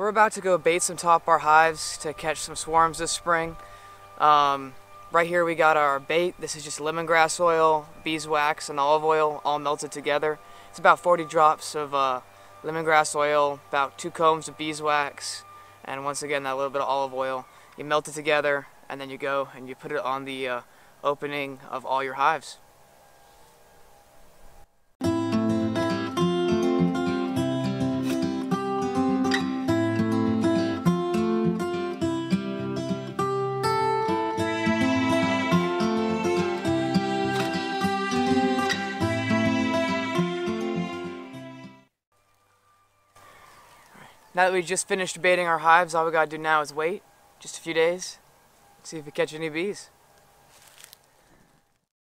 about to go bait some top bar hives to catch some swarms this spring. Um, right here we got our bait. This is just lemongrass oil, beeswax, and olive oil all melted together. It's about 40 drops of uh, lemongrass oil, about two combs of beeswax, and once again that little bit of olive oil. You melt it together, and then you go and you put it on the uh, opening of all your hives. Now that we just finished baiting our hives, all we gotta do now is wait just a few days, see if we catch any bees.